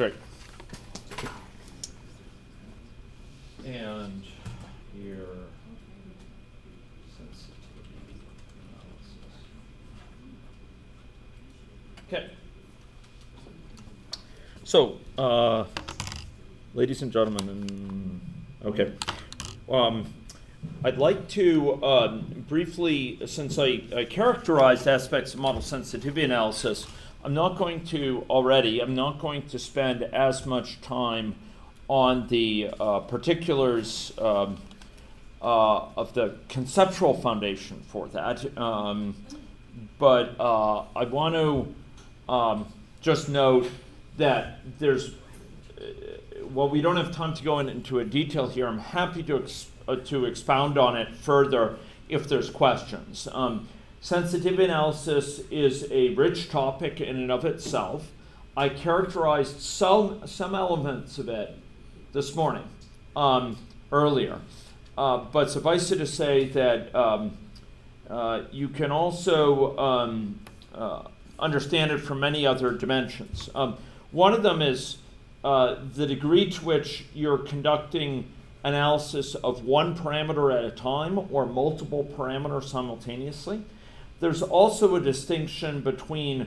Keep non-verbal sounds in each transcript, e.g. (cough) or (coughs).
Great. And your sensitivity analysis. Okay. So, uh, ladies and gentlemen, okay. Um, I'd like to um, briefly, since I, I characterized aspects of model sensitivity analysis, I'm not going to already, I'm not going to spend as much time on the uh, particulars um, uh, of the conceptual foundation for that. Um, but uh, I want to um, just note that there's, uh, while we don't have time to go into a detail here, I'm happy to, uh, to expound on it further if there's questions. Sensitivity analysis is a rich topic in and of itself. I characterized some, some elements of it this morning, um, earlier. Uh, but suffice it to say that um, uh, you can also um, uh, understand it from many other dimensions. Um, one of them is uh, the degree to which you're conducting analysis of one parameter at a time or multiple parameters simultaneously. There's also a distinction between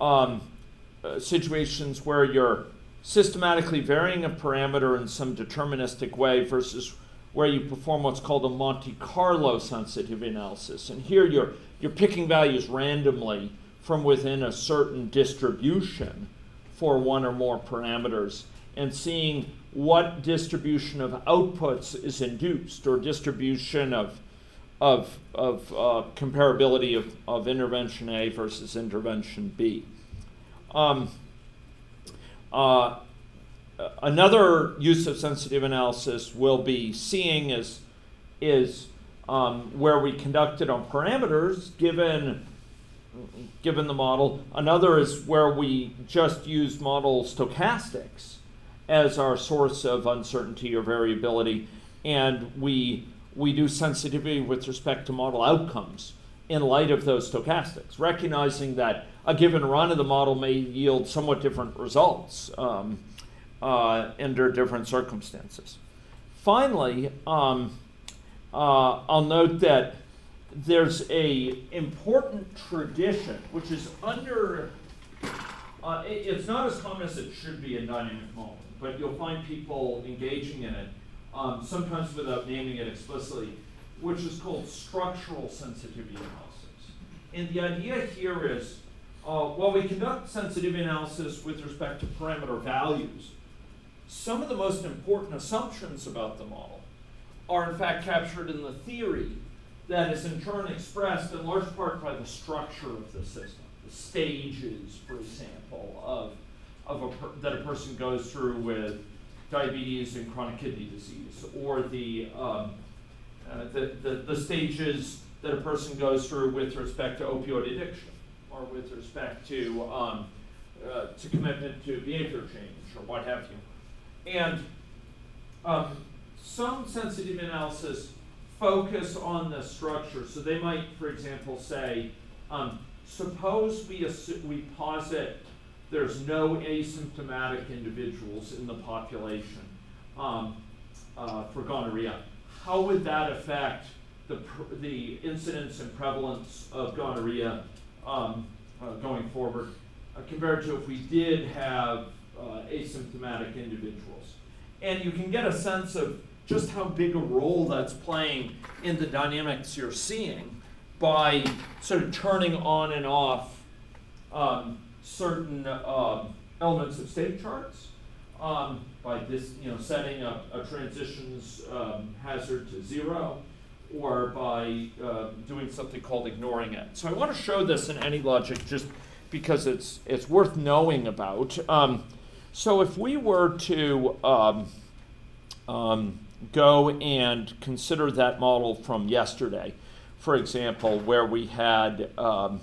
um, uh, situations where you're systematically varying a parameter in some deterministic way versus where you perform what's called a Monte Carlo sensitivity analysis. And here you're, you're picking values randomly from within a certain distribution for one or more parameters and seeing what distribution of outputs is induced or distribution of, of, of uh, comparability of, of intervention A versus intervention B. Um, uh, another use of sensitive analysis will be seeing is, is um, where we conducted on parameters given given the model. Another is where we just use model stochastics as our source of uncertainty or variability, and we we do sensitivity with respect to model outcomes in light of those stochastics, recognizing that a given run of the model may yield somewhat different results um, uh, under different circumstances. Finally, um, uh, I'll note that there's a important tradition which is under uh, it, it's not as common as it should be in dynamic modeling, but you'll find people engaging in it, um, sometimes without naming it explicitly, which is called structural sensitivity analysis. And the idea here is, uh, while we conduct sensitivity analysis with respect to parameter values, some of the most important assumptions about the model are in fact captured in the theory that is in turn expressed in large part by the structure of the system, the stages, for example, of, of a that a person goes through with diabetes and chronic kidney disease, or the, um, uh, the, the, the stages that a person goes through with respect to opioid addiction, or with respect to, um, uh, to commitment to behavior change, or what have you. And um, some sensitive analysis focus on the structure. So they might, for example, say, um, suppose we, we posit there's no asymptomatic individuals in the population um, uh, for gonorrhea. How would that affect the, the incidence and prevalence of gonorrhea um, uh, going forward uh, compared to if we did have uh, asymptomatic individuals? And you can get a sense of just how big a role that's playing in the dynamics you're seeing by sort of turning on and off um, certain uh, elements of state charts um, by this, you know, setting a, a transitions um, hazard to zero or by uh, doing something called ignoring it. So I want to show this in AnyLogic just because it's, it's worth knowing about. Um, so if we were to um, um, go and consider that model from yesterday, for example, where we had um,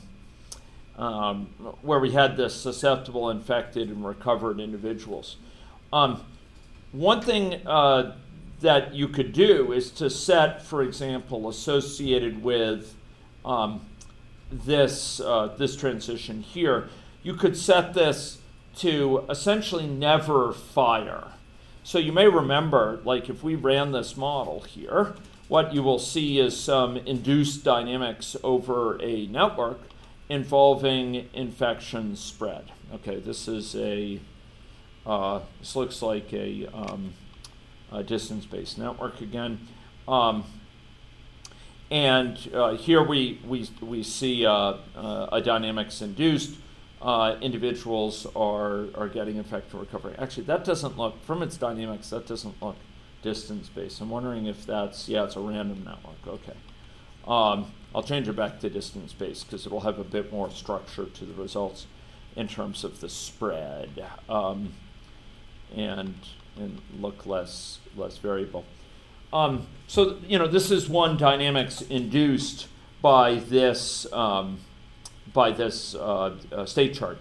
um, where we had the susceptible, infected, and recovered individuals. Um, one thing uh, that you could do is to set, for example, associated with um, this uh, this transition here, you could set this to essentially never fire. So you may remember, like if we ran this model here, what you will see is some induced dynamics over a network involving infection spread. Okay, this is a, uh, this looks like a, um, a distance-based network again. Um, and uh, here we, we, we see uh, uh a dynamics induced uh, individuals are, are getting infection recovery. Actually, that doesn't look, from its dynamics, that doesn't look distance based. I'm wondering if that's, yeah, it's a random network. Okay. Um, I'll change it back to distance based because it'll have a bit more structure to the results in terms of the spread um, and, and look less, less variable. Um, so, you know, this is one dynamics induced by this. Um, by this uh, uh, state chart.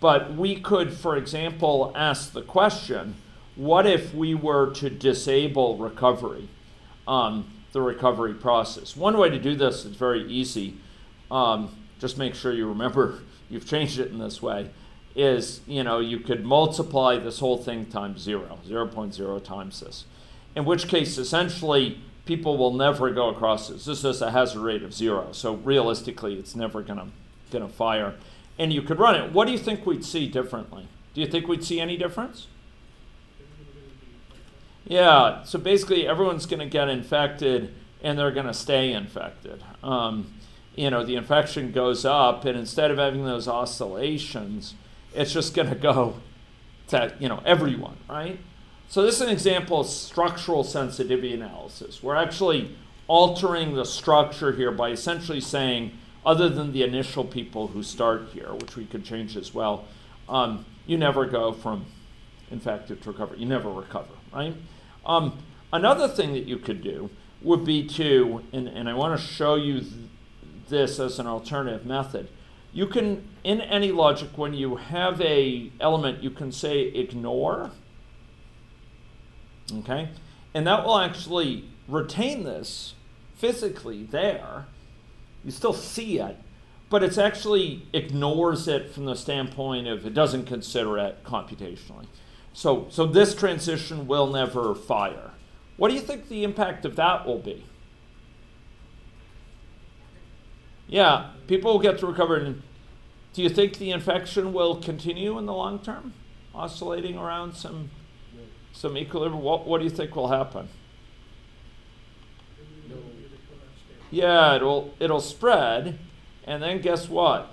But we could, for example, ask the question, what if we were to disable recovery, um, the recovery process? One way to do this is very easy. Um, just make sure you remember (laughs) you've changed it in this way is, you know, you could multiply this whole thing times zero, 0.0 times this. In which case, essentially, people will never go across this. This is a hazard rate of zero. So realistically, it's never going to fire, and you could run it, what do you think we'd see differently? Do you think we'd see any difference? Yeah, so basically everyone's going to get infected and they're going to stay infected. Um, you know, the infection goes up, and instead of having those oscillations, it's just going to go to, you know, everyone, right? So this is an example of structural sensitivity analysis. We're actually altering the structure here by essentially saying, other than the initial people who start here, which we could change as well, um, you never go from infected to recover. You never recover, right? Um, another thing that you could do would be to, and, and I want to show you th- this as an alternative method. You can, in AnyLogic, when you have a element, you can say ignore, okay? And that will actually retain this physically there, you still see it, but it's actually ignores it from the standpoint of it doesn't consider it computationally. So, so this transition will never fire. What do you think the impact of that will be? Yeah, people will get to recover. Do you think the infection will continue in the long term, oscillating around some some equilibrium? What, what do you think will happen? Yeah, it'll it'll spread, and then guess what?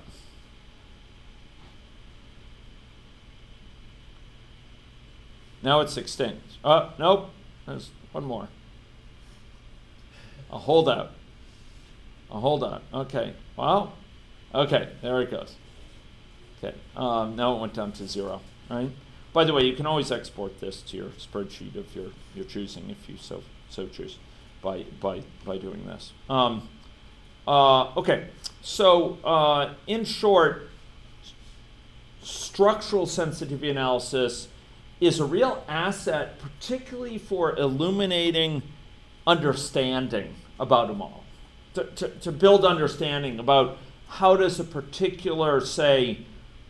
Now it's extinct. Uh, nope. There's one more. A holdout. A holdout. Okay. Well, okay. There it goes. Okay. Um, now it went down to zero. Right. By the way, you can always export this to your spreadsheet of your your choosing if you so so choose by, by, by doing this. Um, uh, okay, so uh, in short, structural sensitivity analysis is a real asset, particularly for illuminating understanding about them all, to, to, to build understanding about how does a particular, say,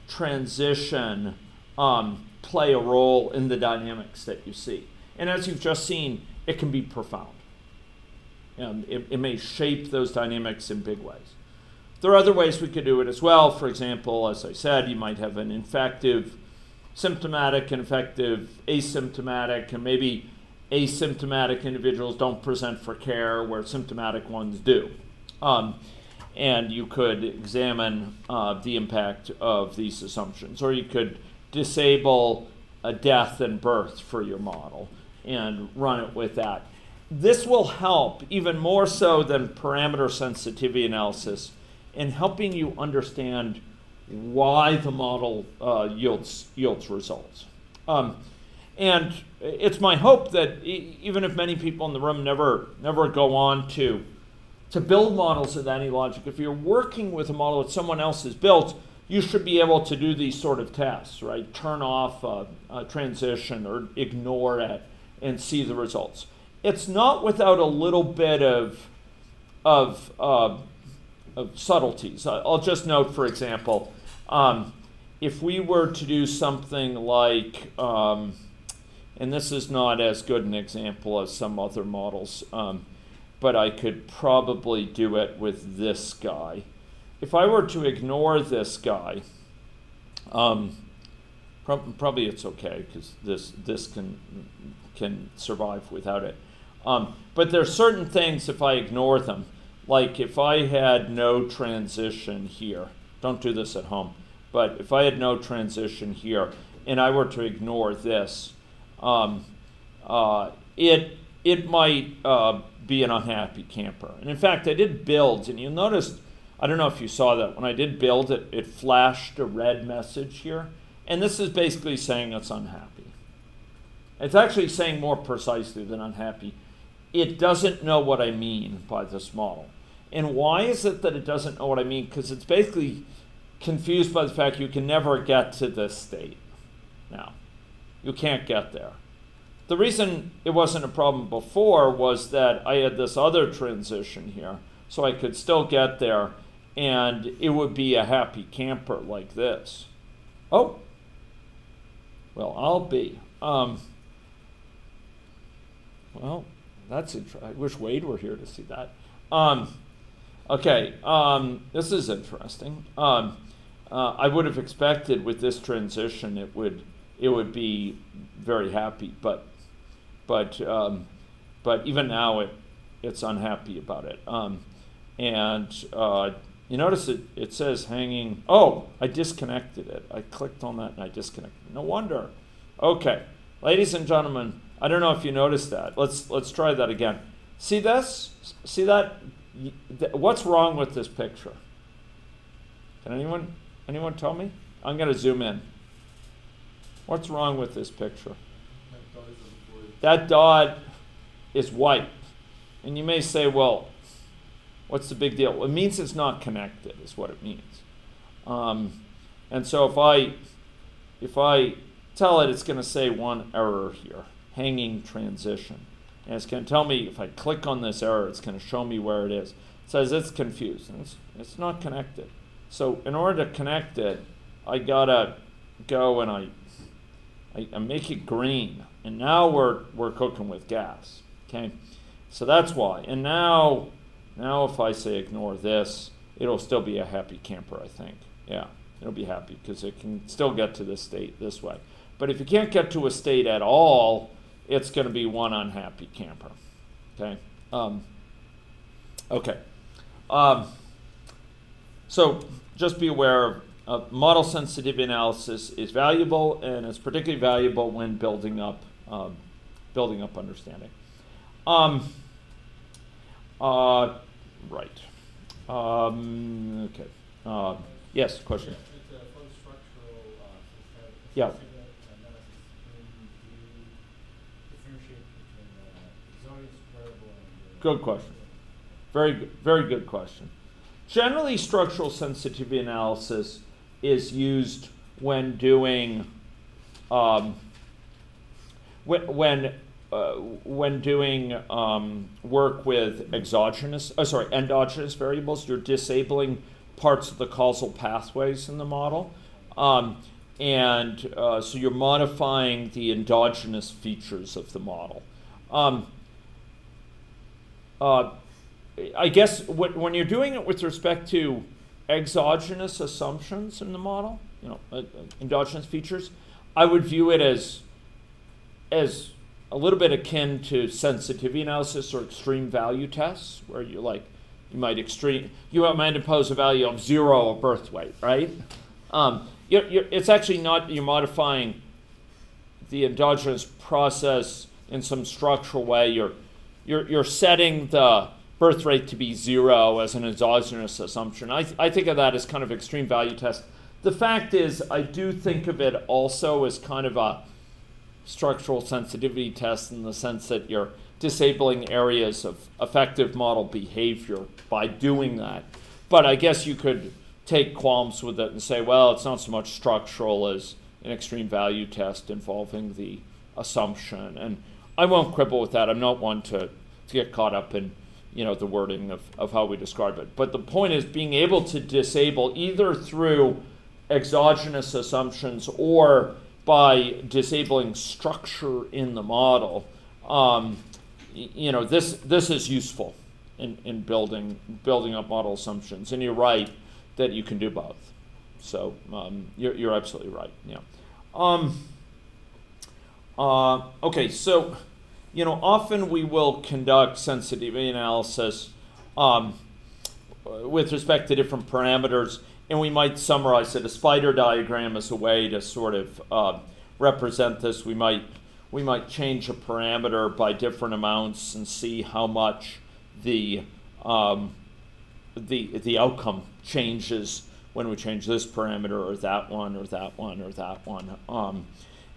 transition um, play a role in the dynamics that you see. And as you've just seen, it can be profound. Um, it, it may shape those dynamics in big ways. There are other ways we could do it as well. For example, as I said, you might have an infective, symptomatic, infective, asymptomatic, and maybe asymptomatic individuals don't present for care where symptomatic ones do. Um, and you could examine uh, the impact of these assumptions. Or you could disable a death and birth for your model and run it with that this will help even more so than parameter sensitivity analysis in helping you understand why the model uh, yields, yields results. Um, and it's my hope that e- even if many people in the room never, never go on to, to build models of AnyLogic, if you're working with a model that someone else has built, you should be able to do these sort of tests, right? Turn off a, a transition or ignore it and see the results it's not without a little bit of of, uh, of subtleties. I'll just note, for example, um, if we were to do something like, um, and this is not as good an example as some other models, um, but I could probably do it with this guy. If I were to ignore this guy, um, prob- probably it's okay because this this can can survive without it. Um, but there are certain things if I ignore them, like if I had no transition here. Don't do this at home. But if I had no transition here and I were to ignore this, um, uh, it it might uh, be an unhappy camper. And in fact, I did build, and you'll notice, I don't know if you saw that, when I did build it, it flashed a red message here. And this is basically saying it's unhappy. It's actually saying more precisely than unhappy. It doesn't know what I mean by this model. And why is it that it doesn't know what I mean? Because it's basically confused by the fact you can never get to this state. Now, you can't get there. The reason it wasn't a problem before was that I had this other transition here, so I could still get there, and it would be a happy camper like this. Oh, well, I'll be. Um, well, that's interesting. I wish Wade were here to see that. Um, okay, um, this is interesting. Um, uh, I would have expected with this transition it would it would be very happy, but but um, but even now it it's unhappy about it. Um, and uh, you notice it, it says hanging. Oh, I disconnected it. I clicked on that and I disconnected. No wonder. Okay, ladies and gentlemen, I don't know if you noticed that. Let's let's try that again. See this? See that? What's wrong with this picture? Can anyone Anyone tell me? I'm going to zoom in. What's wrong with this picture? That dot is white. And you may say, well, what's the big deal? It means it's not connected, is what it means. Um, and so if I if I tell it, it's going to say one error here, hanging transition. And it's going to tell me if I click on this error, it's going to show me where it is. It says it's confused. It's, it's not connected. So in order to connect it, I gotta go and I, I, I make it green. And now we're, we're cooking with gas, okay? So that's why. And now, now if I say ignore this, it'll still be a happy camper, I think. Yeah, it'll be happy because it can still get to this state this way. But if you can't get to a state at all, it's going to be one unhappy camper. Okay. Um, okay. Um, so just be aware of model sensitivity analysis is valuable, and it's particularly valuable when building up um, building up understanding. Um, uh, right. Um, okay. Uh, yes, question. Yeah. Good question. Very good, very good question. Generally, structural sensitivity analysis is used when doing um, when when, uh, when doing um, work with exogenous, oh, sorry, endogenous variables. You're disabling parts of the causal pathways in the model, um, and uh, so you're modifying the endogenous features of the model. Um, uh, I guess when you're doing it with respect to exogenous assumptions in the model, you know, uh, uh, endogenous features, I would view it as as a little bit akin to sensitivity analysis or extreme value tests, where you like you might extreme you might impose a value of zero of birth weight, right? Um, you're, you're, it's actually not you're modifying the endogenous process in some structural way. You're you're, you're setting the birth rate to be zero as an exogenous assumption. I, th- I think of that as kind of extreme value test. The fact is, I do think of it also as kind of a structural sensitivity test in the sense that you're disabling areas of effective model behavior by doing that. But I guess you could take qualms with it and say, well, it's not so much structural as an extreme value test involving the assumption. And I won't quibble with that. I'm not one to, to get caught up in you know, the wording of, of how we describe it. But the point is being able to disable either through exogenous assumptions or by disabling structure in the model, um, you know, this, this is useful in, in building, building up model assumptions. And you're right that you can do both. So um, you're, you're absolutely right. Yeah. Um, uh, okay, so you know, often we will conduct sensitivity analysis um, with respect to different parameters, and we might summarize it. A spider diagram is a way to sort of uh, represent this. We might we might change a parameter by different amounts and see how much the um, the the outcome changes when we change this parameter or that one or that one or that one. Um,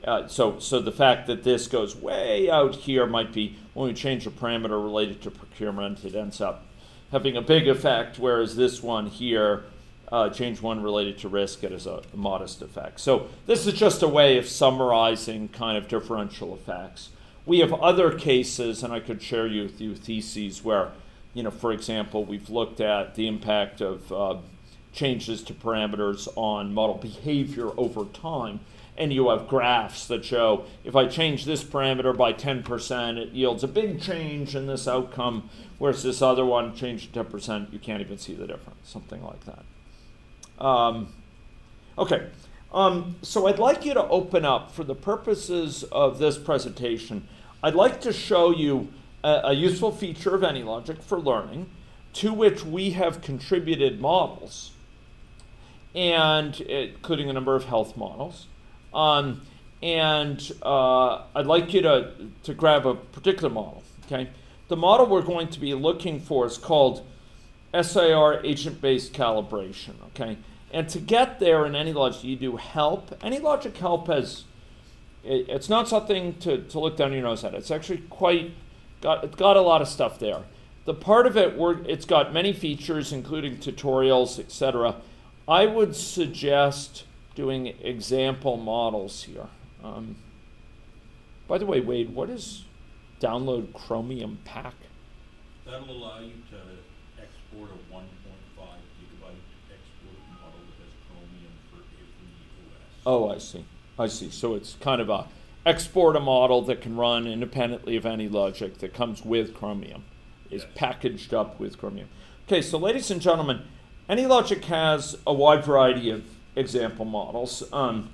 uh, so, so the fact that this goes way out here might be when we change a parameter related to procurement, it ends up having a big effect, whereas this one here, uh, change one related to risk, it has a, a modest effect. So this is just a way of summarizing kind of differential effects. We have other cases, and I could share you with you theses where, you know, for example, we've looked at the impact of uh, changes to parameters on model behavior over time and you have graphs that show if I change this parameter by 10%, it yields a big change in this outcome, whereas this other one changed 10%, you can't even see the difference, something like that. Um, okay, um, so I'd like you to open up, for the purposes of this presentation, I'd like to show you a, a useful feature of AnyLogic for learning, to which we have contributed models, and including a number of health models. Um, and uh, I'd like you to, to grab a particular model. Okay, The model we're going to be looking for is called SIR agent-based calibration. Okay, And to get there in AnyLogic, you do help. AnyLogic help has, it, it's not something to, to look down your nose at. It's actually quite, got, it's got a lot of stuff there. The part of it, where it's got many features, including tutorials, etc. I would suggest doing example models here. Um, by the way, Wade, what is download Chromium pack? That'll allow you to export a 1.5 gigabyte export model that has Chromium for every OS. Oh, I see. I see. So it's kind of a export a model that can run independently of AnyLogic that comes with Chromium, is yes. packaged up with Chromium. Okay, so ladies and gentlemen, AnyLogic has a wide variety of example models. Um,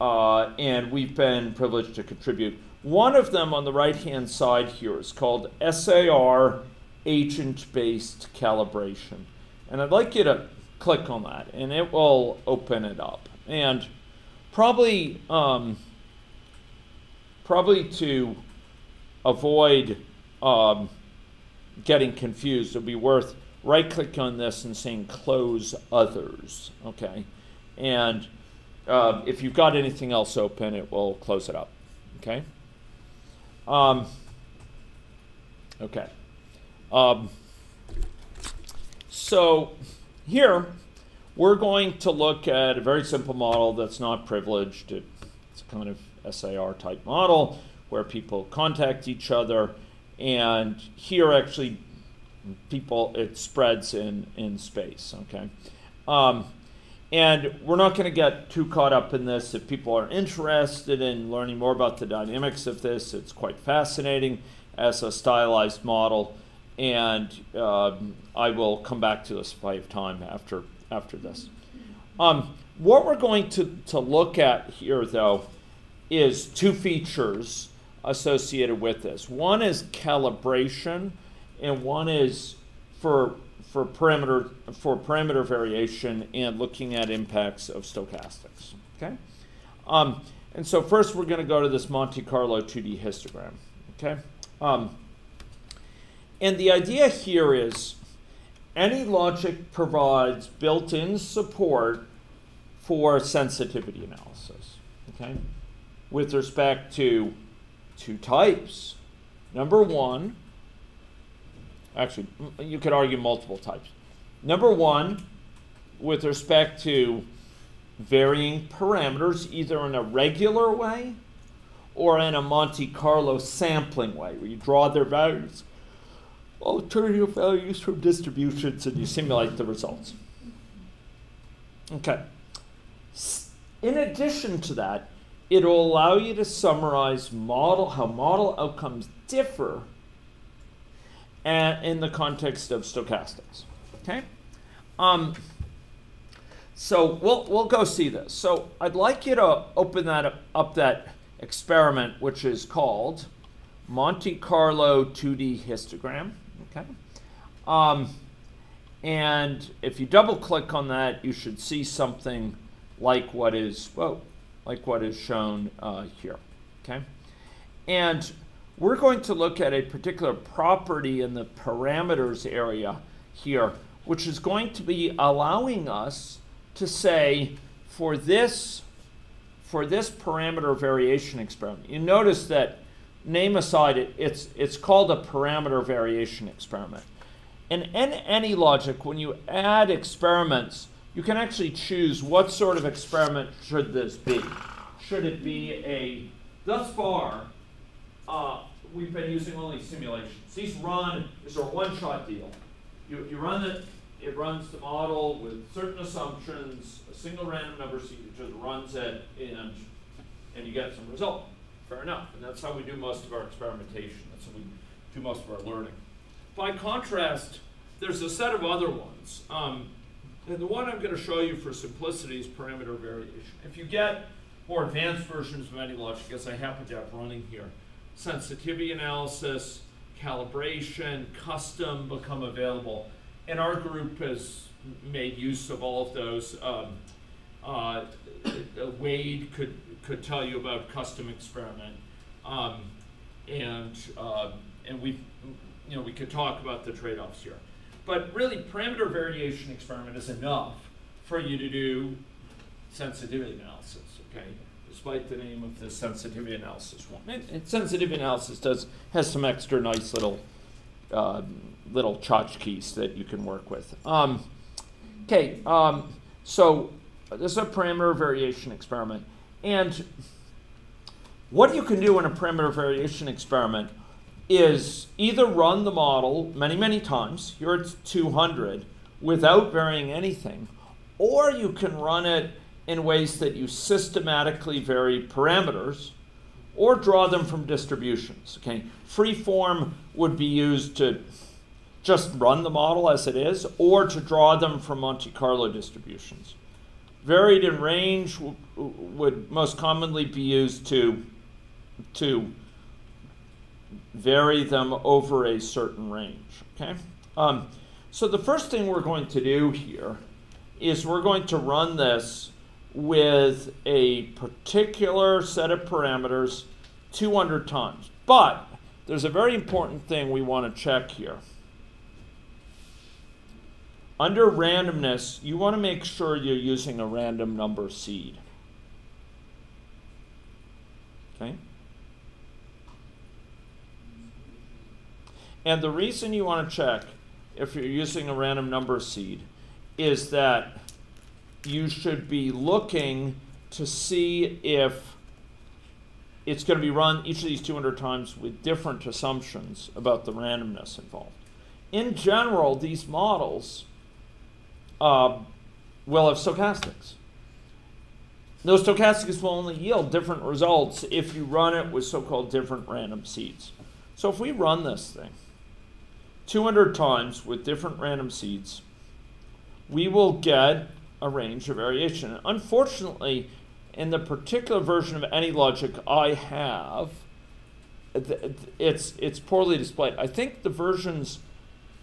uh, and we've been privileged to contribute. One of them on the right hand side here is called SIR agent based calibration. And I'd like you to click on that, and it will open it up. And probably, um, probably to avoid um, getting confused, it would be worth right clicking on this and saying close others. Okay. And uh, if you've got anything else open, it will close it up. Okay? Um, okay. Um, so here, we're going to look at a very simple model that's not privileged. It's a kind of SIR type model where people contact each other. And here, actually, people, it spreads in, in space. Okay? Um, and we're not going to get too caught up in this. If people are interested in learning more about the dynamics of this, it's quite fascinating as a stylized model. And um, I will come back to this if I have time after, after this. Um, what we're going to, to look at here, though, is two features associated with this. One is calibration, and one is for for parameter for parameter variation and looking at impacts of stochastics. Okay, um, and so first we're going to go to this Monte Carlo 2D histogram. Okay, um, and the idea here is AnyLogic provides built-in support for sensitivity analysis. Okay, with respect to two types. Number one actually, you could argue multiple types. Number one, with respect to varying parameters, either in a regular way or in a Monte Carlo sampling way, where you draw their values, alternative values from distributions, and you simulate the results. Okay. In addition to that, it'll allow you to summarize model how model outcomes differ in the context of stochastics. Okay? Um, so we'll, we'll go see this. So I'd like you to open that up, up that experiment, which is called Monte Carlo 2D histogram. Okay? Um, and if you double click on that, you should see something like what is, whoa, like what is shown uh, here. Okay? And we're going to look at a particular property in the parameters area here, which is going to be allowing us to say for this for this parameter variation experiment. You notice that name aside, it, it's it's called a parameter variation experiment. And in AnyLogic, when you add experiments, you can actually choose what sort of experiment should this be. Should it be a thus far uh, we've been using only simulations. These run, these are one-shot deal. You, you run it, it runs the model with certain assumptions, a single random number seed just runs it, and, and you get some result. Fair enough. And that's how we do most of our experimentation. That's how we do most of our learning. By contrast, there's a set of other ones. Um, and the one I'm going to show you for simplicity is parameter variation. If you get more advanced versions of AnyLogic, as I happen to have running here, sensitivity analysis, calibration, custom become available. And our group has made use of all of those. Um, uh, Wade could, could tell you about custom experiment. Um, and, uh, and we, you know, we could talk about the trade-offs here. But really, parameter variation experiment is enough for you to do sensitivity analysis, okay? Despite the name of the sensitivity analysis one. And, and sensitivity analysis does has some extra nice little uh, little tchotchkes that you can work with. Um, okay, um, so this is a parameter variation experiment, and what you can do in a parameter variation experiment is either run the model many, many times, here it's 200, without varying anything, or you can run it in ways that you systematically vary parameters or draw them from distributions. Okay, free form would be used to just run the model as it is, or to draw them from Monte Carlo distributions. Varied in range would most commonly be used to to vary them over a certain range. Okay, um, so the first thing we're going to do here is we're going to run this with a particular set of parameters 200 times. But there's a very important thing we want to check here. Under randomness, you want to make sure you're using a random number seed. Okay? And the reason you want to check if you're using a random number seed is that you should be looking to see if it's going to be run each of these 200 times with different assumptions about the randomness involved. In general, these models uh, will have stochastics. Those stochastics will only yield different results if you run it with so called different random seeds. So if we run this thing 200 times with different random seeds, we will get a range of variation. Unfortunately, in the particular version of AnyLogic I have, it's it's poorly displayed. I think the versions,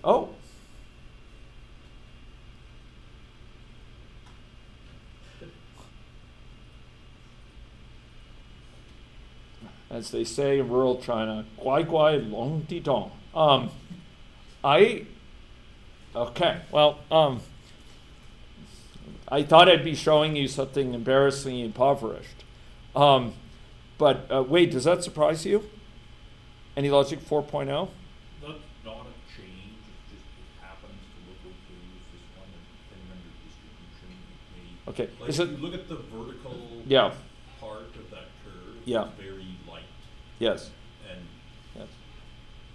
oh. As they say in rural China, guai guai long di dong. Um, I, okay, well, um, I thought I'd be showing you something embarrassingly impoverished. Um, but uh, wait, does that surprise you? AnyLogic 4.0? That's not a change, it just it happens to look okay with this one, and depending on your distribution, it. Okay, Like is if it- you look at the vertical Yeah. part of that curve, Yeah. it's very light, Yes. and yes.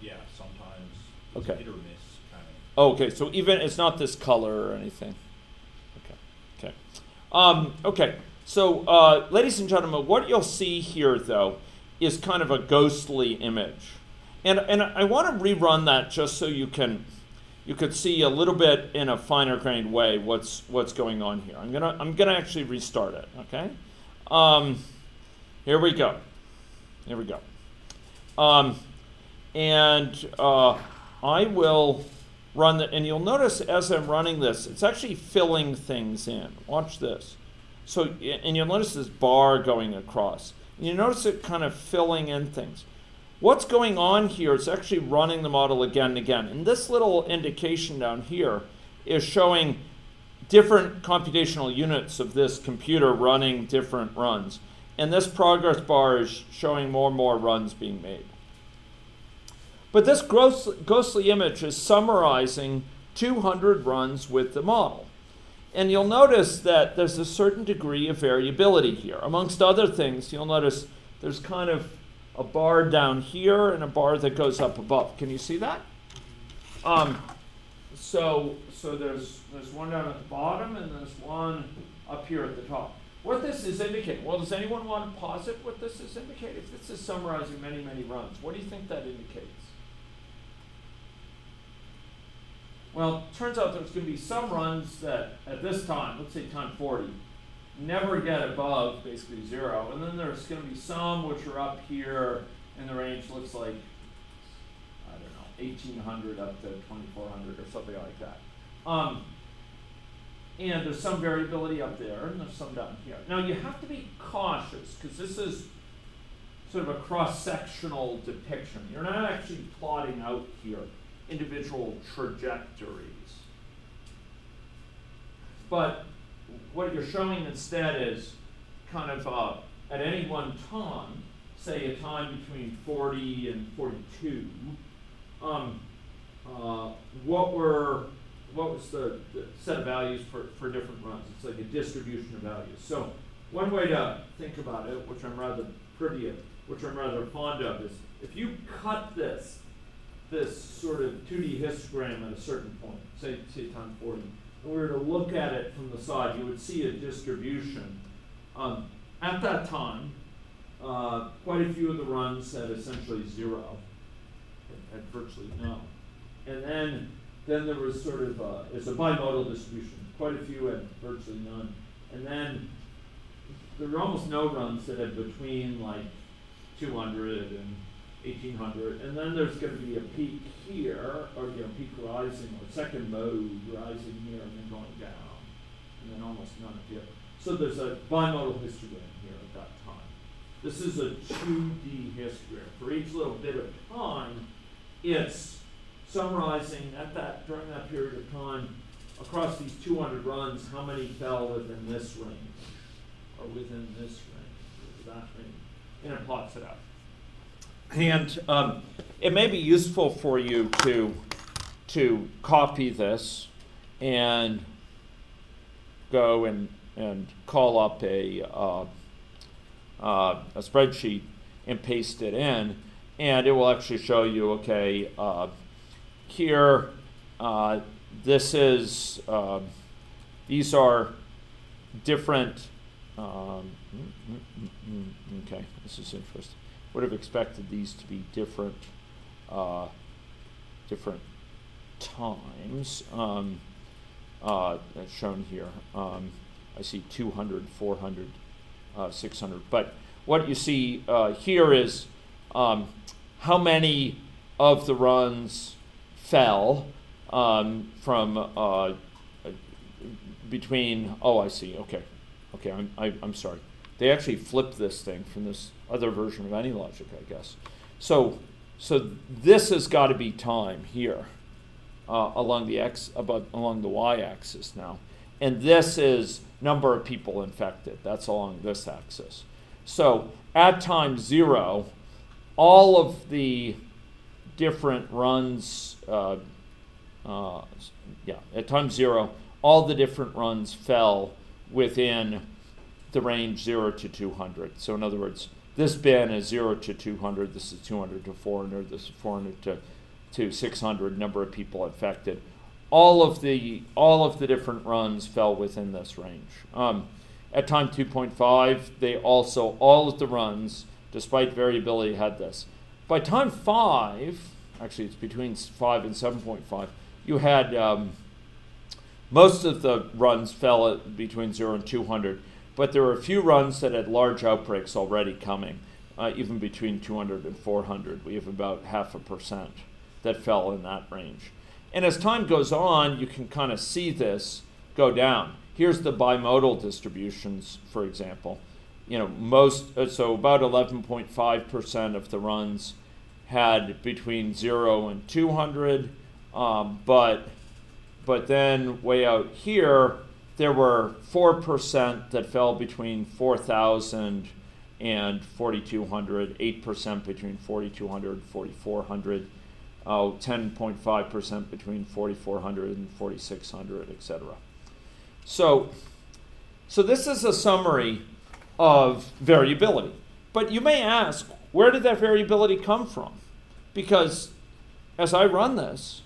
yeah, sometimes it's Okay. hit or miss kind of. Oh, okay, so even it's not this color or anything. Um, okay. So, uh, ladies and gentlemen, what you'll see here, though, is kind of a ghostly image. And, and I want to rerun that just so you can you could see a little bit in a finer grained way what's what's going on here. I'm gonna I'm gonna actually restart it. Okay, um, here we go. Here we go. Um, and uh, I will run that, and you'll notice as I'm running this, it's actually filling things in. Watch this. So and you'll notice this bar going across. And you notice it kind of filling in things. What's going on here is actually running the model again and again. And this little indication down here is showing different computational units of this computer running different runs. And this progress bar is showing more and more runs being made. But this ghostly image is summarizing 200 runs with the model. And you'll notice that there's a certain degree of variability here. Amongst other things, you'll notice there's kind of a bar down here and a bar that goes up above. Can you see that? Um, so so there's there's one down at the bottom and there's one up here at the top. What this is indicating? Well, does anyone want to posit what this is indicating? This is summarizing many, many runs, what do you think that indicates? Well, turns out there's going to be some runs that at this time, let's say time 40, never get above basically zero. And then there's going to be some which are up here in the range looks like, I don't know, 1800 up to 2400 or something like that. Um, and there's some variability up there, and there's some down here. Now you have to be cautious because this is sort of a cross-sectional depiction. You're not actually plotting out here individual trajectories. But what you're showing instead is kind of uh, at any one time, say a time between 40 and 42, um, uh, what were what was the, the, set of values for, for different runs? It's like a distribution of values. So one way to think about it, which I'm rather pretty at, which I'm rather fond of, is if you cut this, this sort of 2D histogram at a certain point, say, say time 40, and we were to look at it from the side, you would see a distribution. Um, at that time, uh, quite a few of the runs had essentially zero, had virtually no. And then, then there was sort of a, it's a bimodal distribution. Quite a few had virtually none. And then there were almost no runs that had between like 200 and 1800, and then there's going to be a peak here, or you know, peak rising, or second mode rising here and then going down, and then almost none of here. So there's a bimodal histogram here at that time. This is a 2D histogram. For each little bit of time, it's summarizing at that during that period of time across these 200 runs how many fell within this range, or within this range, or that range, and it plots it out. And um, it may be useful for you to, to copy this and go and, and call up a, uh, uh, a spreadsheet and paste it in. And it will actually show you, okay, uh, here, uh, this is, um, these are different, um, mm, mm, mm, okay, this is interesting would have expected these to be different, uh, different times, um, uh, shown here. Um, I see 200, 400, uh, 600. But what you see uh, here is um, how many of the runs fell um, from uh, between, oh, I see, okay. Okay, I'm, I, am i am sorry. They actually flipped this thing from this other version of AnyLogic, I guess. So, so this has got to be time here uh, along the x about along the y-axis now, and this is number of people infected. That's along this axis. So at time zero, all of the different runs, uh, uh, yeah, at time zero, all the different runs fell within the range 0 to 200. So in other words, this bin is 0 to 200, this is 200 to 400, this is 400 to, to 600 number of people infected. All of the all of the different runs fell within this range. Um, At time 2.5, they also, all of the runs, despite variability, had this. By time 5, actually it's between 5 and 7.5, you had um, most of the runs fell between 0 and 200, but there were a few runs that had large outbreaks already coming, uh, even between 200 and 400. We have about half a percent that fell in that range. And as time goes on, you can kind of see this go down. Here's the bimodal distributions, for example. You know, most, uh, so about 11.5% of the runs had between 0 and 200, um, but, but then way out here, there were 4% that fell between 4,000 and 4,200, 8% between 4,200 and 4,400 uh, 10.5% between 4,400 and 4,600, etc. So, so this is a summary of variability. But you may ask, where did that variability come from? Because as I run this,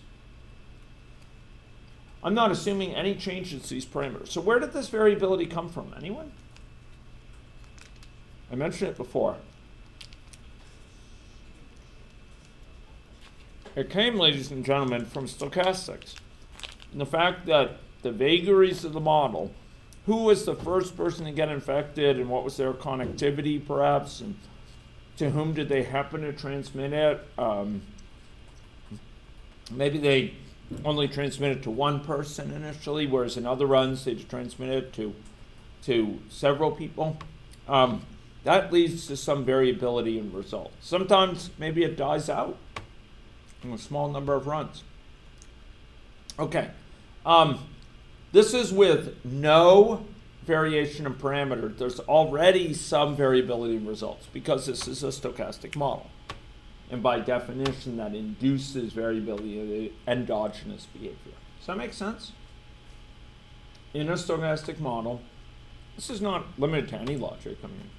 I'm not assuming any changes to these parameters. So where did this variability come from? Anyone? I mentioned it before. It came, ladies and gentlemen, from stochastics. And the fact that the vagaries of the model, who was the first person to get infected and what was their connectivity perhaps, and to whom did they happen to transmit it? Um, maybe they only transmitted to one person initially, whereas in other runs they transmitted to to several people. Um, that leads to some variability in results. Sometimes maybe it dies out in a small number of runs. Okay. Um, this is with no variation in parameter. There's already some variability in results because this is a stochastic model. And by definition, that induces variability in endogenous behavior. Does that make sense? In a stochastic model, this is not limited to AnyLogic. I mean,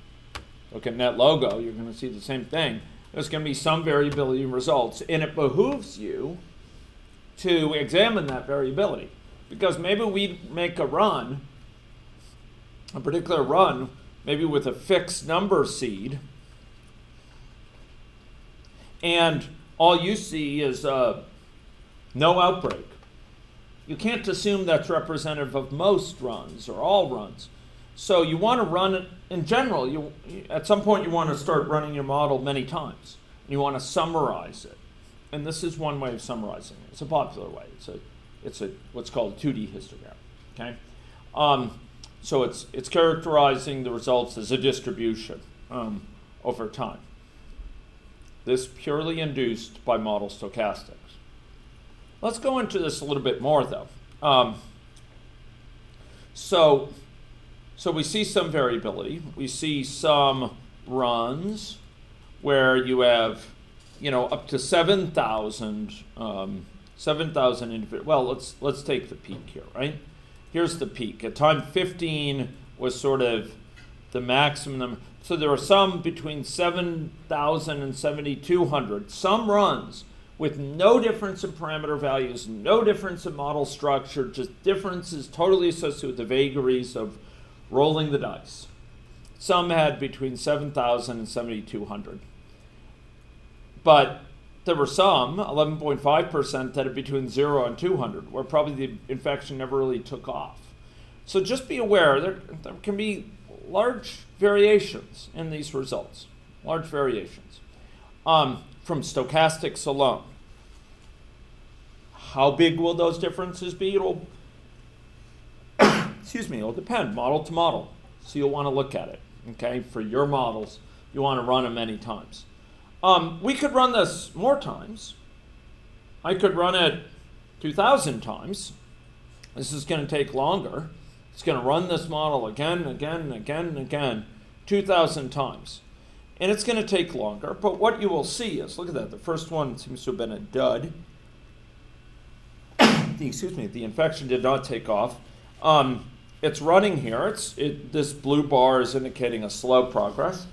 look at NetLogo, you're going to see the same thing there's going to be some variability in results. And it behooves you to examine that variability. Because maybe we make a run, a particular run, maybe with a fixed number seed, and all you see is uh, no outbreak. You can't assume that's representative of most runs or all runs. So you want to run it in general. You at some point you want to start running your model many times. And You want to summarize it, and this is one way of summarizing it. It's a popular way. It's a it's a what's called a 2D histogram. Okay, um, so it's it's characterizing the results as a distribution um, over time. This purely induced by model stochastics. Let's go into this a little bit more though. Um, so so we see some variability. We see some runs where you have, you know, up to 7,000, um, 7,000 individuals. Well, let's, let's take the peak here, right? Here's the peak. At time 15 was sort of the maximum. So there are some between 7,000 and 7,200. Some runs with no difference in parameter values, no difference in model structure, just differences totally associated with the vagaries of rolling the dice. Some had between 7,000 and 7,200. But there were some, 11.5%, that had between 0 and 200, where probably the infection never really took off. So just be aware there, there can be large variations in these results, large variations um, from stochastics alone. How big will those differences be? It'll (coughs) excuse me, it'll depend model to model. So you'll want to look at it. Okay, for your models, you want to run them many times. Um, we could run this more times. I could run it 2,000 times. This is going to take longer. It's going to run this model again, and again, and again, and again, 2,000 times. And it's going to take longer, but what you will see is, look at that, the first one seems to have been a dud. (coughs) the, excuse me, the infection did not take off. Um, it's running here. It's it, this blue bar is indicating a slow progress,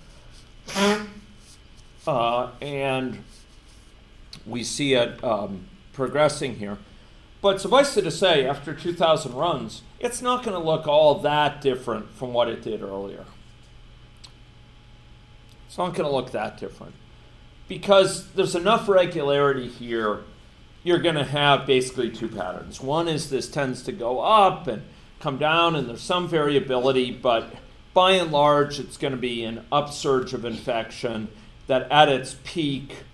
(coughs) uh, and we see it um, progressing here. but suffice it to say, after 2,000 runs, it's not going to look all that different from what it did earlier. It's not going to look that different. Because there's enough regularity here, you're going to have basically two patterns. One is this tends to go up and come down, and there's some variability, but by and large, it's going to be an upsurge of infection that at its peak,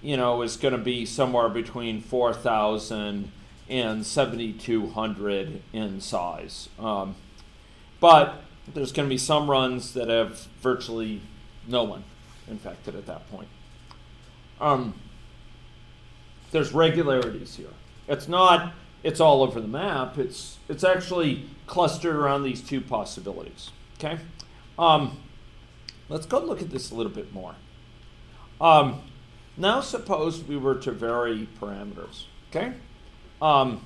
you know, is going to be somewhere between 4,000 and 7,200 in size. Um, but there's going to be some runs that have virtually no one infected at that point. Um, there's regularities here. It's not it's all over the map. It's it's actually clustered around these two possibilities. Okay, um, let's go look at this a little bit more. Um, now suppose we were to vary parameters. Okay, um,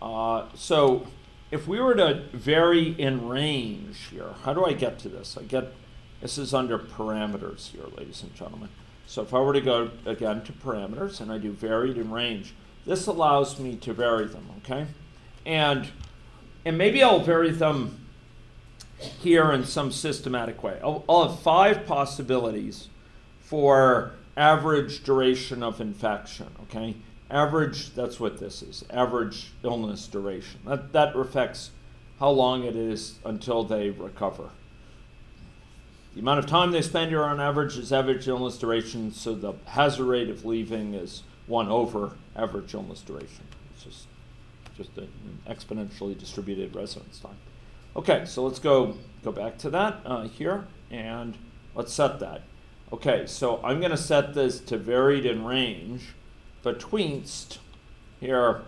uh, so if we were to vary in range here, how do I get to this? I get this is under parameters here, ladies and gentlemen. So if I were to go again to parameters and I do varied in range, this allows me to vary them, okay? And and maybe I'll vary them here in some systematic way. I'll, I'll have five possibilities for average duration of infection, okay? Average, that's what this is, average illness duration. That, that reflects how long it is until they recover. The amount of time they spend here on average is average illness duration, so the hazard rate of leaving is 1 over average illness duration. It's just, just an exponentially distributed residence time. Okay, so let's go, go back to that uh, here, and let's set that. Okay, so I'm going to set this to varied in range betweenst here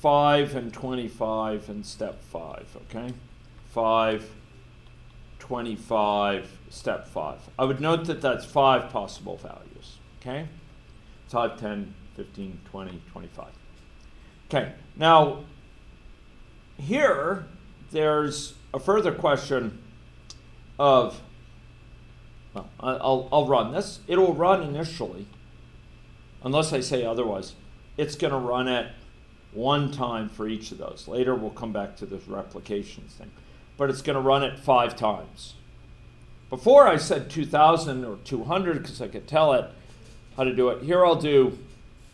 5 and 25 in step 5, okay? 5, 25, step 5. I would note that that's five possible values, okay? 5, 10, 15, 20, 25. Okay, now here there's a further question of, well, I'll, I'll run this. It'll run initially unless I say otherwise, it's going to run at one time for each of those. Later, we'll come back to this replications thing. But it's going to run it five times. Before I said 2,000 or 200 because I could tell it how to do it. Here I'll do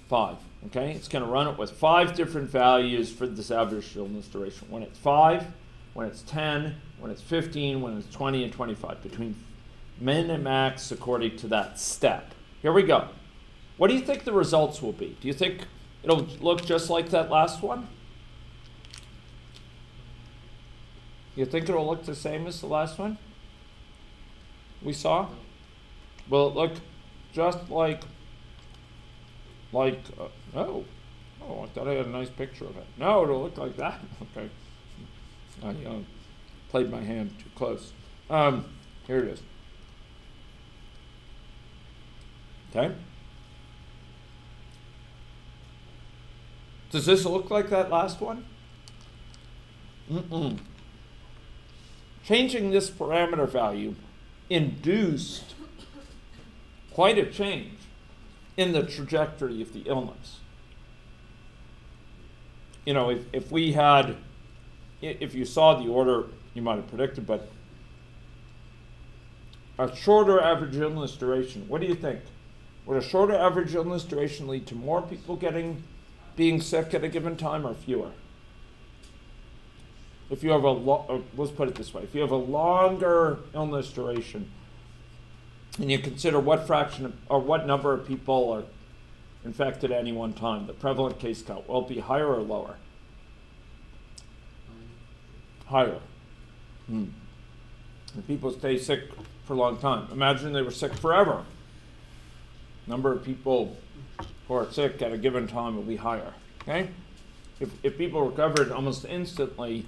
five. Okay, it's going to run it with five different values for this average illness duration. When it's five, when it's 10, when it's 15, when it's 20 and 25, between min and max according to that step. Here we go. What do you think the results will be? Do you think it'll look just like that last one? You think it'll look the same as the last one we saw? Will it look just like, like, uh, oh, oh, I thought I had a nice picture of it. No, it'll look like that. (laughs) okay. I uh, played my hand too close. Um, here it is. Okay. Does this look like that last one? Mm-mm. Changing this parameter value induced quite a change in the trajectory of the illness. You know, if, if we had, if you saw the order, you might have predicted, but a shorter average illness duration, what do you think? Would a shorter average illness duration lead to more people getting being sick at a given time or fewer? If you have a lo- let's put it this way: if you have a longer illness duration, and you consider what fraction of, or what number of people are infected at any one time, the prevalent case count will be higher or lower? Higher. Hmm. And people stay sick for a long time. Imagine they were sick forever. Number of people who are sick at a given time will be higher. Okay? If, if people recovered almost instantly,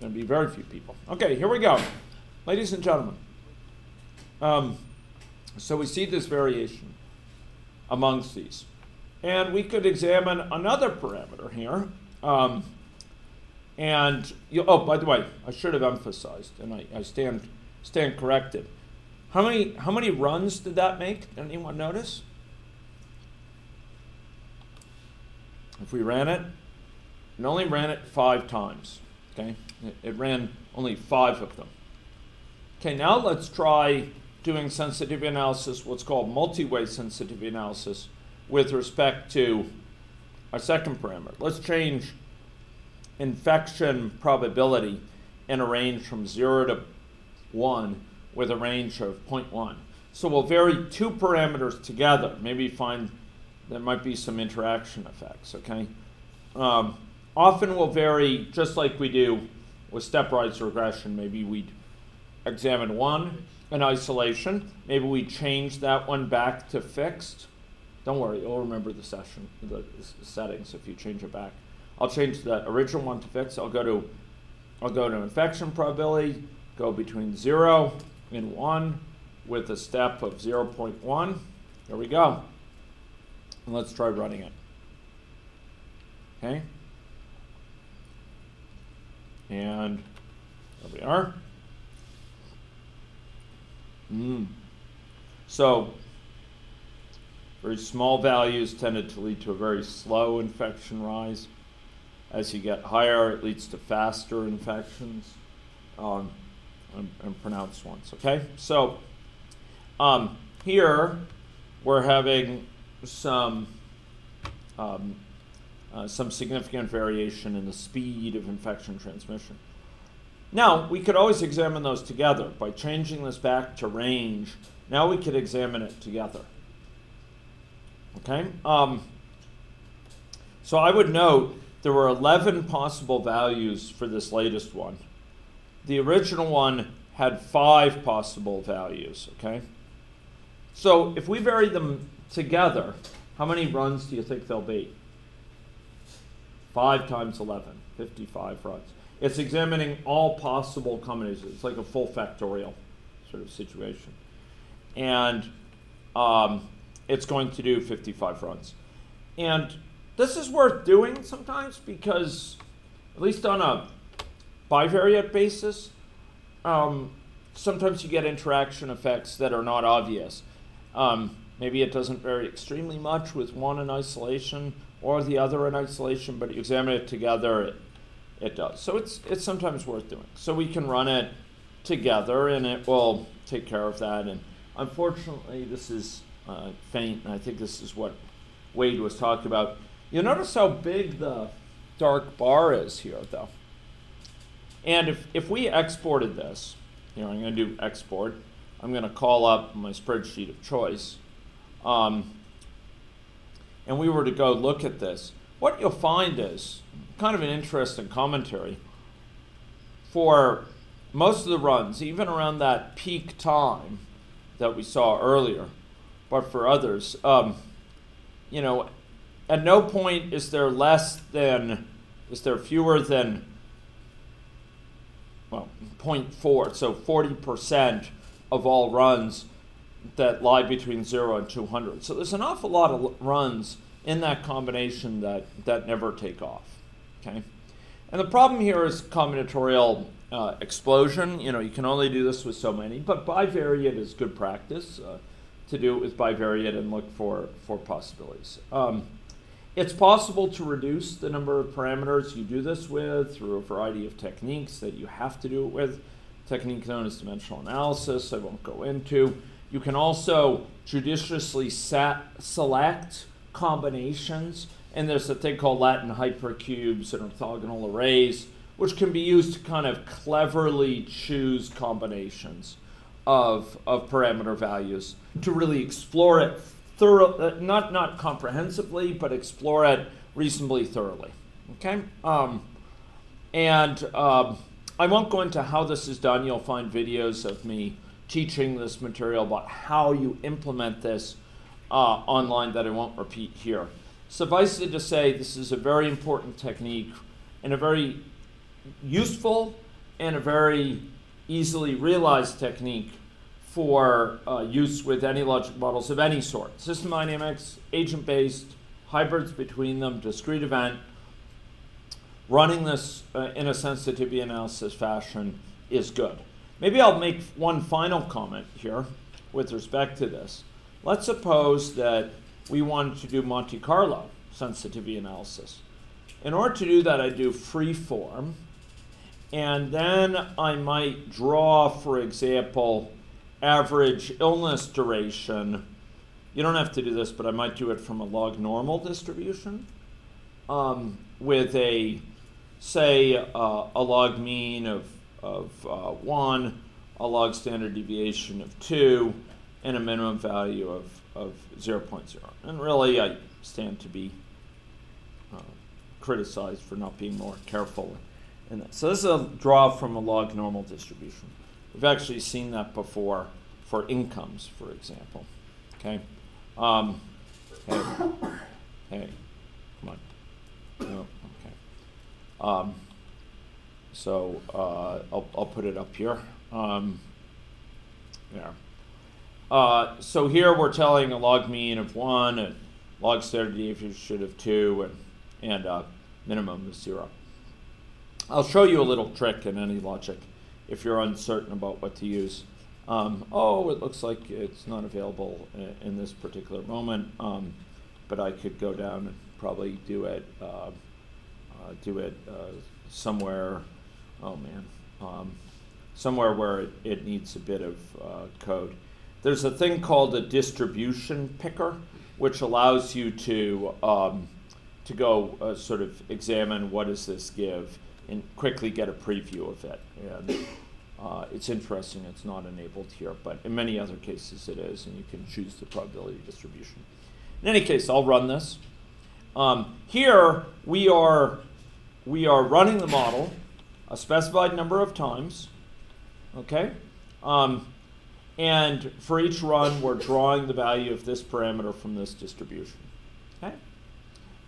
there'd be very few people. Okay, here we go. Ladies and gentlemen. Um, so we see this variation amongst these. And we could examine another parameter here. Um, and, you, oh, by the way, I should have emphasized, and I, I stand, stand corrected. How many, how many runs did that make? Anyone notice? If we ran it, and only ran it five times, okay? It, it ran only five of them. Okay, now let's try doing sensitivity analysis, what's called multi-way sensitivity analysis, with respect to our second parameter. Let's change infection probability in a range from 0 to 1 with a range of 0.1. So we'll vary two parameters together. Maybe find there might be some interaction effects, okay? Um, often we'll vary just like we do with stepwise regression. Maybe we'd examine one in isolation. Maybe we change that one back to fixed. Don't worry, you'll remember the session, the, the settings if you change it back. I'll change the original one to fixed. I'll go to, I'll go to infection probability, go between zero and one with a step of 0.1. There we go. And let's try running it. Okay. And there we are. Mm. So, very small values tended to lead to a very slow infection rise. As you get higher, it leads to faster infections um, and, and, pronounced ones. Okay, so um, here we're having some um, uh, some significant variation in the speed of infection transmission. Now, we could always examine those together. By changing this back to range, now we could examine it together. Okay? Um, so I would note there were 11 possible values for this latest one. The original one had five possible values, okay? So if we vary them together, how many runs do you think there'll be? 5 times 11, 55 runs. It's examining all possible combinations. It's like a full factorial sort of situation. And um, it's going to do 55 runs. And this is worth doing sometimes because, at least on a bivariate basis, um, sometimes you get interaction effects that are not obvious. Um, maybe it doesn't vary extremely much with one in isolation or the other in isolation, but you examine it together, it, it does. So it's, it's sometimes worth doing. So we can run it together and it will take care of that. And unfortunately, this is uh, faint, and I think this is what Wade was talking about. You notice how big the dark bar is here, though. And if, if we exported this, you know, I'm going to do export. I'm going to call up my spreadsheet of choice. Um, and we were to go look at this, what you'll find is kind of an interesting commentary. For most of the runs, even around that peak time that we saw earlier, but for others, um, you know, at no point is there less than, is there fewer than, well, 0.4, so 40% of all runs that lie between 0 and 200. So there's an awful lot of runs in that combination that, that never take off. Okay? And the problem here is combinatorial uh, explosion. You know, you can only do this with so many, but bivariate is good practice uh, to do it with bivariate and look for, for possibilities. Um, it's possible to reduce the number of parameters you do this with through a variety of techniques that you have to do it with. Technique known as dimensional analysis, I won't go into. You can also judiciously set, select combinations, and there's a thing called Latin hypercubes and orthogonal arrays, which can be used to kind of cleverly choose combinations of, of parameter values to really explore it thorough, uh, not not comprehensively, but explore it reasonably thoroughly. Okay, um, and um, I won't go into how this is done. You'll find videos of me teaching this material about how you implement this uh, online that I won't repeat here. Suffice it to say, this is a very important technique and a very useful and a very easily realized technique for uh, use with AnyLogic models of any sort. System dynamics, agent-based, hybrids between them, discrete event. Running this uh, in a sensitivity analysis fashion is good. Maybe I'll make one final comment here with respect to this. Let's suppose that we wanted to do Monte Carlo sensitivity analysis. In order to do that, I do free form, and then I might draw, for example, average illness duration. You don't have to do this, but I might do it from a log normal distribution um, with a, say, uh, a log mean of, of uh, 1, a log standard deviation of 2, and a minimum value of, of 0.0. And really, I stand to be uh, criticized for not being more careful in that. So this is a draw from a log normal distribution. We've actually seen that before for incomes, for example. Okay? Um, hey, hey, come on. No, okay. Um, so uh, I'll, I'll put it up here. Um, there. Uh, so here we're telling a log mean of 1, and log standard deviation of 2, and, and uh, minimum of 0. I'll show you a little trick in AnyLogic if you're uncertain about what to use. Um, oh, it looks like it's not available in, in this particular moment, um, but I could go down and probably do it, uh, uh, do it uh, somewhere. Oh man, um, somewhere where it, it, needs a bit of uh, code. There's a thing called a distribution picker, which allows you to um, to go uh, sort of examine what does this give and quickly get a preview of it. And uh, it's interesting, it's not enabled here, but in many other cases it is, and you can choose the probability distribution. In any case, I'll run this. Um, here we are, we are running the model a specified number of times, okay? Um, and for each run, we're drawing the value of this parameter from this distribution, okay?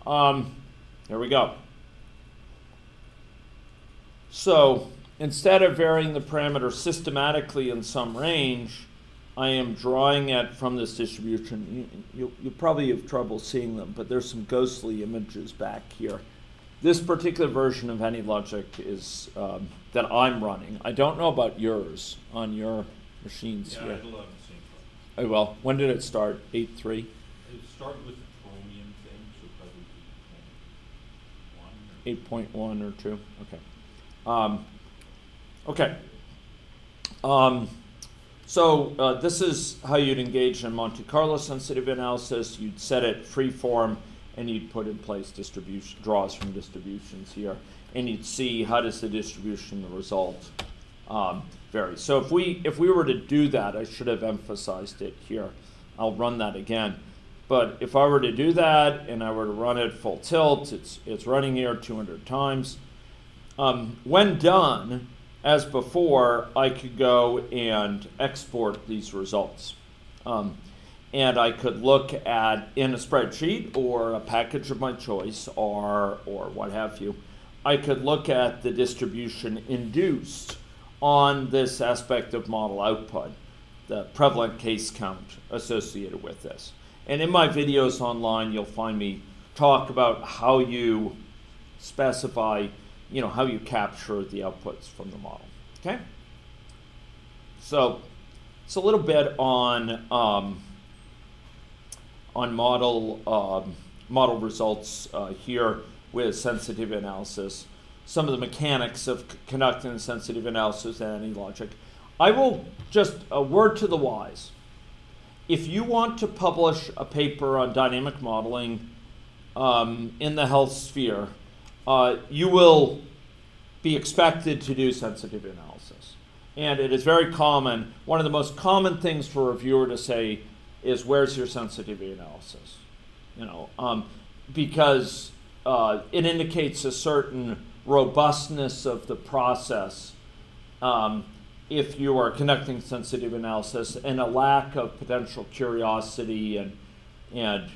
Um, here we go. So instead of varying the parameter systematically in some range, I am drawing it from this distribution. You, you, you, probably have trouble seeing them, but there's some ghostly images back here. This particular version of AnyLogic is um, that I'm running. I don't know about yours on your machines yeah, here. I the same Oh, well, when did it start? 8.3? It started with the Chromium thing, so probably 8.1 or 2? Okay. Um, okay. Um, so uh, this is how you'd engage in Monte Carlo sensitive analysis. You'd set it free form, and you'd put in place distribution draws from distributions here, and you'd see how does the distribution, the result, um, vary. So if we if we were to do that, I should have emphasized it here. I'll run that again. But if I were to do that and I were to run it full tilt, it's it's running here 200 times. Um, when done, as before, I could go and export these results. Um, and I could look at in a spreadsheet or a package of my choice or, or what have you, I could look at the distribution induced on this aspect of model output, the prevalent case count associated with this. And in my videos online, you'll find me talk about how you specify you know, how you capture the outputs from the model. Okay? So it's a little bit on um, on model um, model results uh, here with sensitive analysis. Some of the mechanics of conducting sensitive analysis and AnyLogic. I will just a word to the wise. If you want to publish a paper on dynamic modeling um, in the health sphere, uh, you will be expected to do sensitive analysis. And it is very common, one of the most common things for a reviewer to say is, Where's your sensitivity analysis? You know, um, because uh, it indicates a certain robustness of the process um, if you are conducting sensitive analysis and a lack of potential curiosity and, and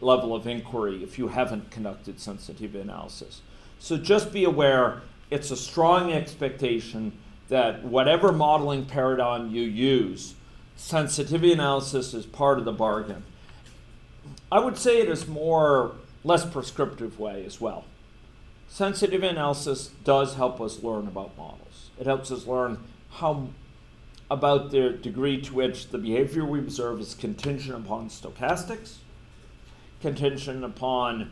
level of inquiry if you haven't conducted sensitivity analysis. So just be aware it's a strong expectation that whatever modeling paradigm you use, sensitivity analysis is part of the bargain. I would say it is more less prescriptive way as well. Sensitivity analysis does help us learn about models. It helps us learn how about the degree to which the behavior we observe is contingent upon stochastics, contingent upon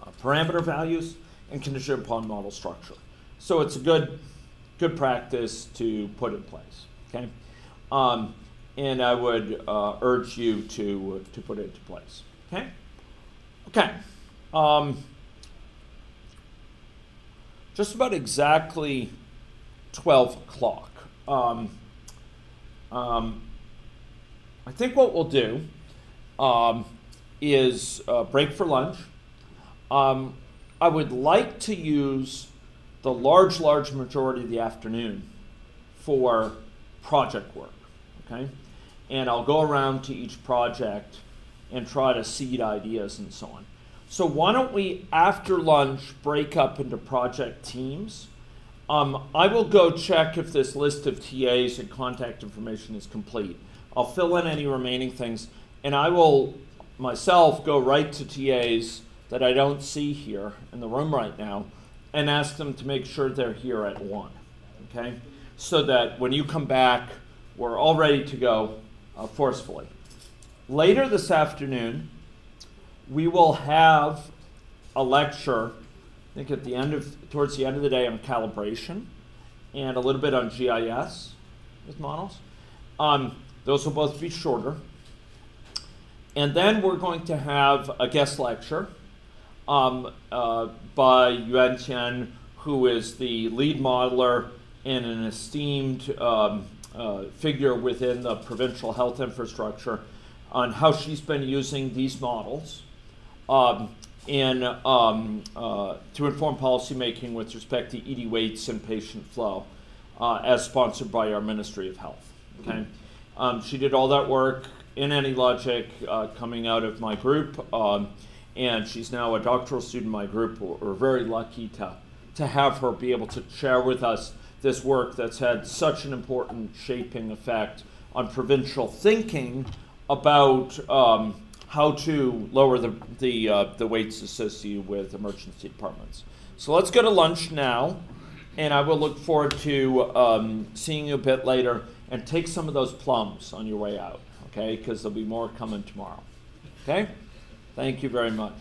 uh, parameter values and contingent upon model structure. So it's a good, good practice to put in place. Okay, um, and I would uh, urge you to to put it into place. Okay, okay. Um, just about exactly twelve o'clock. Um, um, I think what we'll do um, is uh, break for lunch. Um, I would like to use the large, large majority of the afternoon for project work. Okay, and I'll go around to each project and try to seed ideas and so on. So why don't we, after lunch, break up into project teams? Um, I will go check if this list of TAs and contact information is complete. I'll fill in any remaining things, and I will myself go right to TAs that I don't see here in the room right now and ask them to make sure they're here at 1. Okay? So that when you come back, we're all ready to go uh, forcefully. Later this afternoon, we will have a lecture, I think at the end of, towards the end of the day on calibration and a little bit on GIS with models. Um, those will both be shorter. And then we're going to have a guest lecture um, uh, by Yuan Tian, who is the lead modeler and an esteemed um, uh, figure within the provincial health infrastructure, on how she's been using these models um, in, um, uh, to inform policymaking with respect to ED waits and patient flow, uh, as sponsored by our Ministry of Health. Okay, um, she did all that work in AnyLogic uh, coming out of my group, um, and she's now a doctoral student in my group. We're very lucky to to have her be able to share with us this work that's had such an important shaping effect on provincial thinking about um, how to lower the the, uh, the waits associated with emergency departments. So let's go to lunch now, and I will look forward to um, seeing you a bit later. And take some of those plums on your way out, okay? Because there'll be more coming tomorrow. Okay? Thank you very much.